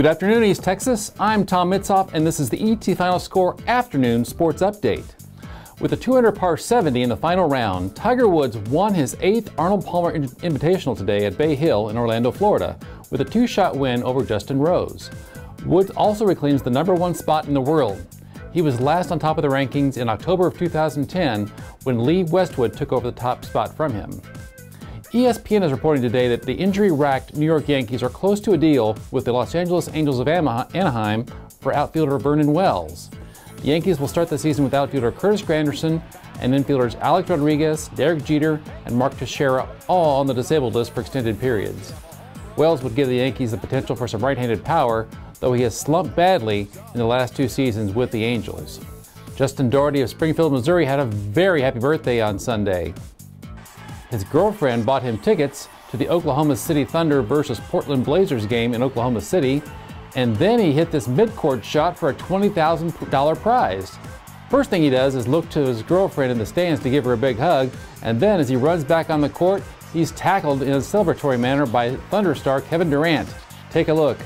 Good afternoon, East Texas. I'm Tom Mitsoff, and this is the ET Final Score Afternoon Sports Update. With a 200 par 70 in the final round, Tiger Woods won his eighth Arnold Palmer Invitational today at Bay Hill in Orlando, Florida, with a two shot win over Justin Rose. Woods also reclaims the number one spot in the world. He was last on top of the rankings in October of 2010 when Lee Westwood took over the top spot from him. ESPN is reporting today that the injury racked New York Yankees are close to a deal with the Los Angeles Angels of Anaheim for outfielder Vernon Wells. The Yankees will start the season with outfielder Curtis Granderson and infielders Alex Rodriguez, Derek Jeter, and Mark Teixeira all on the disabled list for extended periods. Wells would give the Yankees the potential for some right handed power, though he has slumped badly in the last two seasons with the Angels. Justin Doherty of Springfield, Missouri had a very happy birthday on Sunday. His girlfriend bought him tickets to the Oklahoma City Thunder versus Portland Blazers game in Oklahoma City, and then he hit this midcourt shot for a $20,000 prize. First thing he does is look to his girlfriend in the stands to give her a big hug, and then as he runs back on the court, he's tackled in a celebratory manner by Thunder star Kevin Durant. Take a look.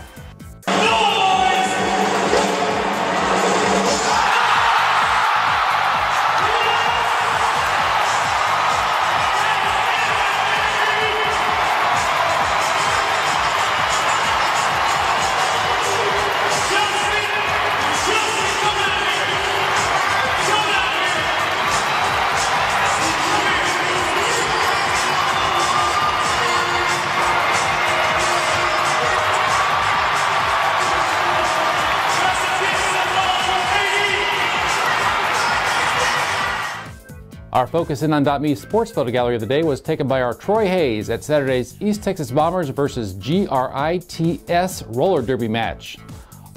Our Focus In on .me sports photo gallery of the day was taken by our Troy Hayes at Saturday's East Texas Bombers versus GRITS roller derby match.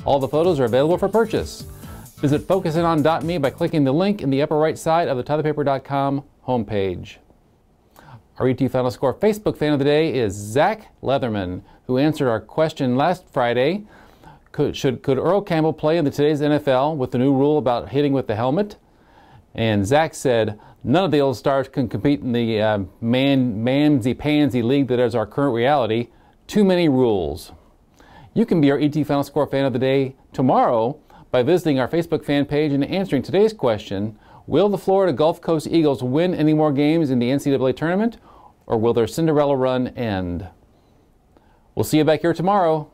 All the photos are available for purchase. Visit focusin.on.me by clicking the link in the upper right side of the tylerpaper.com homepage. Our ET Final Score Facebook fan of the day is Zach Leatherman, who answered our question last Friday. Could, should, could Earl Campbell play in the today's NFL with the new rule about hitting with the helmet? And Zach said, None of the old stars can compete in the uh, man, mamsy-pansy league that is our current reality. Too many rules. You can be our ET Final Score fan of the day tomorrow by visiting our Facebook fan page and answering today's question Will the Florida Gulf Coast Eagles win any more games in the NCAA tournament, or will their Cinderella run end? We'll see you back here tomorrow.